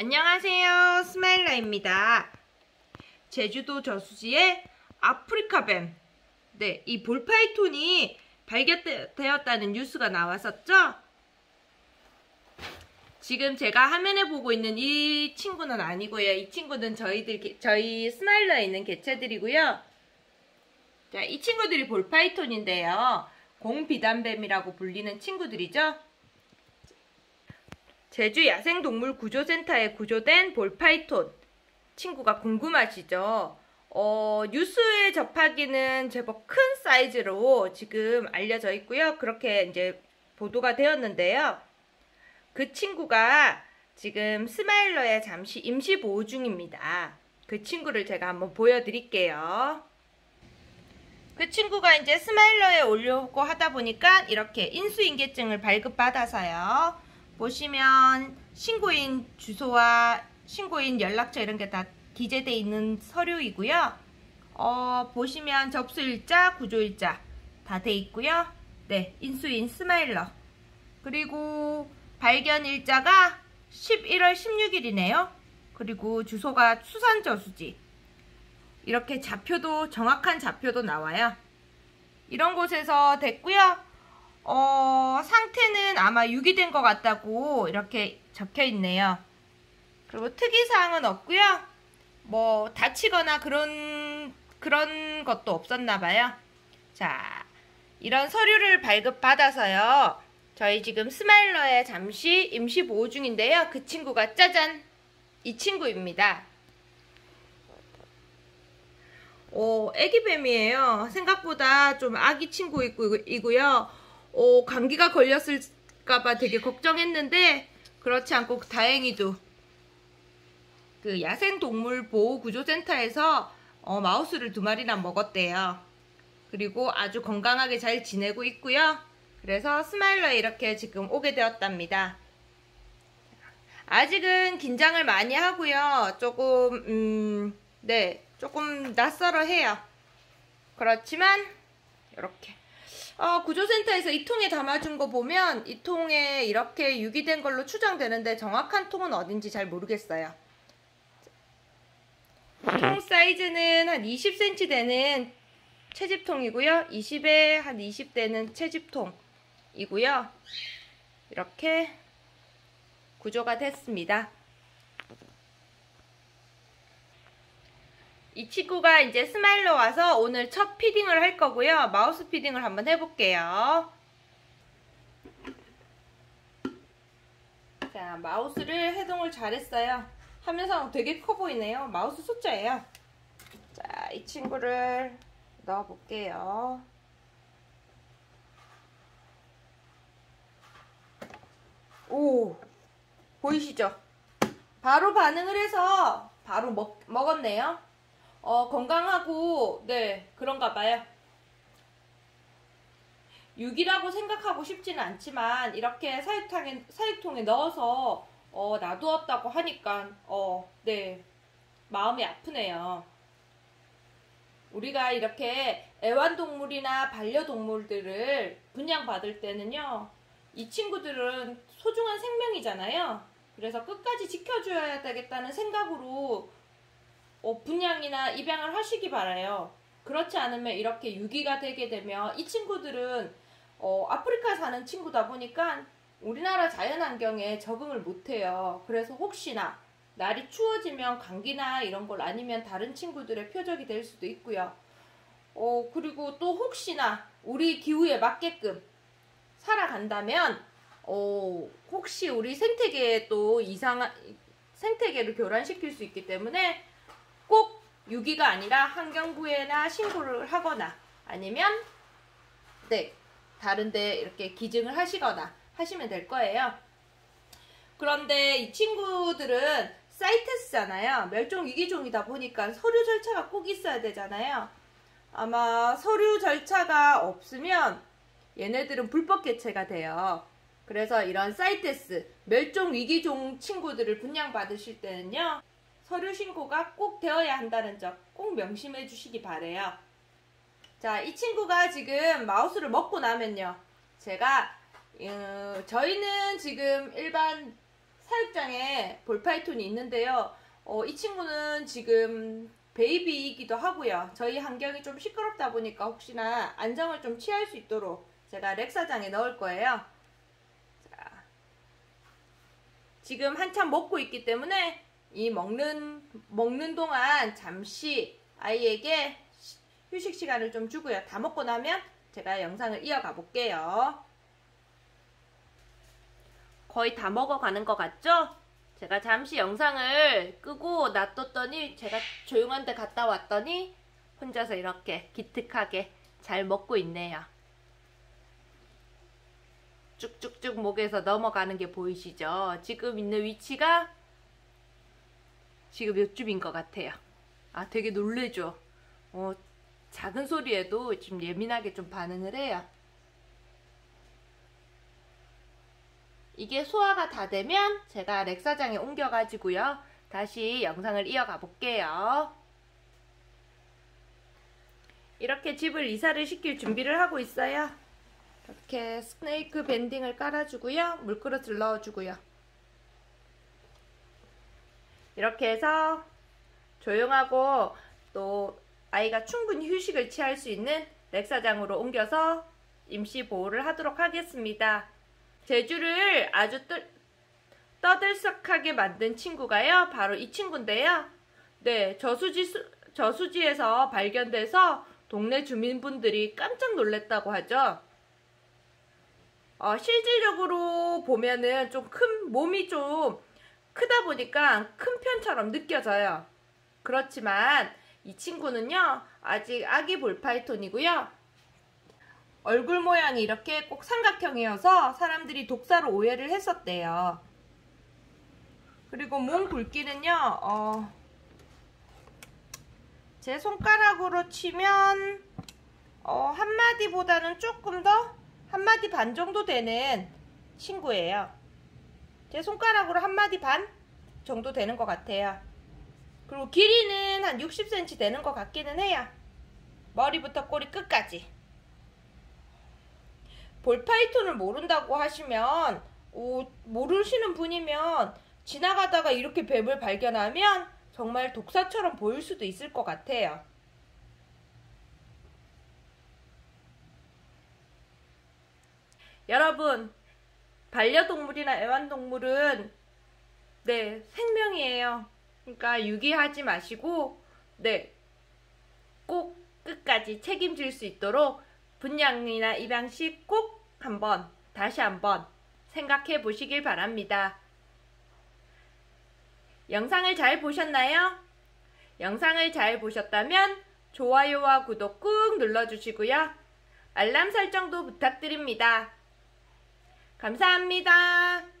안녕하세요. 스마일라입니다. 제주도 저수지의 아프리카 뱀. 네, 이 ball python이 발견되었다는 뉴스가 나왔었죠? 지금 제가 화면에 보고 있는 이 친구는 아니고요. 이 친구는 저희들, 저희 스마일러에 있는 개체들이고요. 자, 이 친구들이 ball python인데요. 공비단뱀이라고 불리는 친구들이죠. 제주 야생동물구조센터에 구조된 ball python 친구가 궁금하시죠? 어, 뉴스에 접하기는 제법 큰 사이즈로 지금 알려져 있고요. 그렇게 이제 보도가 되었는데요. 그 친구가 지금 스마일러에 잠시 임시 보호 중입니다. 그 친구를 제가 한번 보여드릴게요. 그 친구가 이제 스마일러에 올려오고 하다 보니까 이렇게 인수인계증을 발급받아서요. 보시면 신고인 주소와 신고인 연락처 이런 게 다 기재되어 있는 서류이고요. 어, 보시면 접수일자, 구조일자 다 돼 있고요. 네, 인수인 스마일러. 그리고 발견일자가 11월 16일이네요. 그리고 주소가 수산저수지. 이렇게 좌표도 정확한 좌표도 나와요. 이런 곳에서 됐고요. 어, 상태는 아마 유기된 것 같다고 이렇게 적혀 있네요. 그리고 특이사항은 없고요. 뭐 다치거나 그런 그런 것도 없었나 봐요. 자, 이런 서류를 발급받아서요. 저희 지금 스마일러에 잠시 임시 보호 중인데요. 그 친구가 짜잔! 이 친구입니다. 오, 애기뱀이에요. 생각보다 좀 아기 친구이고요. 어, 감기가 걸렸을까봐 되게 걱정했는데 그렇지 않고 다행히도 그 야생동물보호구조센터에서 어, 마우스를 두 마리나 먹었대요. 그리고 아주 건강하게 잘 지내고 있고요. 그래서 스마일러에 이렇게 지금 오게 되었답니다. 아직은 긴장을 많이 하고요. 조금 음, 네, 조금 낯설어 해요. 그렇지만 이렇게 어, 구조센터에서 이 통에 담아준 거 보면 이 통에 이렇게 유기된 걸로 추정되는데 정확한 통은 어딘지 잘 모르겠어요. 통 사이즈는 한 20cm 되는 채집통이고요. 20에 한 20대는 채집통이고요. 이렇게 구조가 됐습니다. 이 친구가 이제 스마일러 와서 오늘 첫 feeding을 할 거고요. 마우스 feeding을 한번 해볼게요. 자, 마우스를 해동을 잘했어요. 화면상 되게 커 보이네요. 마우스 숫자예요. 자, 이 친구를 넣어볼게요. 오, 보이시죠? 바로 반응을 해서 바로 먹, 먹었네요. 어, 건강하고 네 그런가 봐요. 6이라고 생각하고 싶지는 않지만 이렇게 사육통에, 사육통에 넣어서 어, 놔두었다고 하니까 어, 네 마음이 아프네요. 우리가 이렇게 애완동물이나 반려동물들을 분양받을 때는요. 이 친구들은 소중한 생명이잖아요. 그래서 끝까지 지켜줘야 되겠다는 생각으로 어, 분양이나 입양을 하시기 바라요. 그렇지 않으면 이렇게 유기가 되게 되면 이 친구들은 어, 아프리카에 사는 친구다 보니까 우리나라 자연환경에 적응을 못해요. 그래서 혹시나 날이 추워지면 감기나 이런 걸 아니면 다른 친구들의 표적이 될 수도 있고요. 어, 그리고 또 혹시나 우리 기후에 맞게끔 살아간다면 어, 혹시 우리 생태계에 또 이상한 생태계를 교란시킬 수 있기 때문에 꼭 유기가 아니라 환경부에나 신고를 하거나 아니면 네 다른데 이렇게 기증을 하시거나 하시면 될 거예요. 그런데 이 친구들은 사이테스잖아요. 멸종 위기종이다 보니까 서류 절차가 꼭 있어야 되잖아요. 아마 서류 절차가 없으면 얘네들은 불법 개체가 돼요. 그래서 이런 CITES, 멸종 위기종 친구들을 분양받으실 때는요. 서류 신고가 꼭 되어야 한다는 점 꼭 명심해 주시기 바래요. 자, 이 친구가 지금 마우스를 먹고 나면요. 제가 어, 저희는 지금 일반 사육장에 ball python이 있는데요. 어, 이 친구는 지금 베이비이기도 하고요. 저희 환경이 좀 시끄럽다 보니까 혹시나 안정을 좀 취할 수 있도록 제가 렉사장에 넣을 거예요. 자, 지금 한참 먹고 있기 때문에 이 먹는 먹는 동안 잠시 아이에게 휴식 시간을 좀 주고요. 다 먹고 나면 제가 영상을 이어가 볼게요. 거의 다 먹어가는 것 같죠? 제가 잠시 영상을 끄고 놔뒀더니 제가 조용한 데 갔다 왔더니 혼자서 이렇게 기특하게 잘 먹고 있네요. 쭉쭉쭉 목에서 넘어가는 게 보이시죠? 지금 있는 위치가 지금 이쯤인 것 같아요. 아, 되게 놀래죠? 어, 작은 소리에도 좀 예민하게 좀 반응을 해요. 이게 소화가 다 되면 제가 렉사장에 옮겨가지고요. 다시 영상을 이어가 볼게요. 이렇게 집을 이사를 시킬 준비를 하고 있어요. 이렇게 스네이크 밴딩을 깔아주고요. 물그릇을 넣어주고요. 이렇게 해서 조용하고 또 아이가 충분히 휴식을 취할 수 있는 렉사장으로 옮겨서 임시 보호를 하도록 하겠습니다. 제주를 아주 떠, 떠들썩하게 만든 친구가요. 바로 이 친구인데요. 네, 저수지, 저수지에서 발견돼서 동네 주민분들이 깜짝 놀랐다고 하죠. 어, 실질적으로 보면은 좀 큰 몸이 좀 크다 보니까 큰 편처럼 느껴져요. 그렇지만 이 친구는요 아직 아기 ball python이고요. 얼굴 모양이 이렇게 꼭 삼각형이어서 사람들이 독사로 오해를 했었대요. 그리고 몸 굵기는요 어, 제 손가락으로 치면 어, 한 마디보다는 조금 더 한 마디 반 정도 되는 친구예요. 제 손가락으로 한 마디 반 정도 되는 것 같아요. 그리고 길이는 한 60cm 되는 것 같기는 해요. 머리부터 꼬리 끝까지. 볼파이톤을 모른다고 하시면 오, 모르시는 분이면 지나가다가 이렇게 뱀을 발견하면 정말 독사처럼 보일 수도 있을 것 같아요. 여러분, 반려동물이나 애완동물은 네, 생명이에요. 그러니까 유기하지 마시고 네, 꼭 끝까지 책임질 수 있도록 분양이나 입양 시 꼭 한번 다시 한번 생각해 보시길 바랍니다. 영상을 잘 보셨나요? 영상을 잘 보셨다면 좋아요와 구독 꾹 눌러주시고요. 알람 설정도 부탁드립니다. 감사합니다.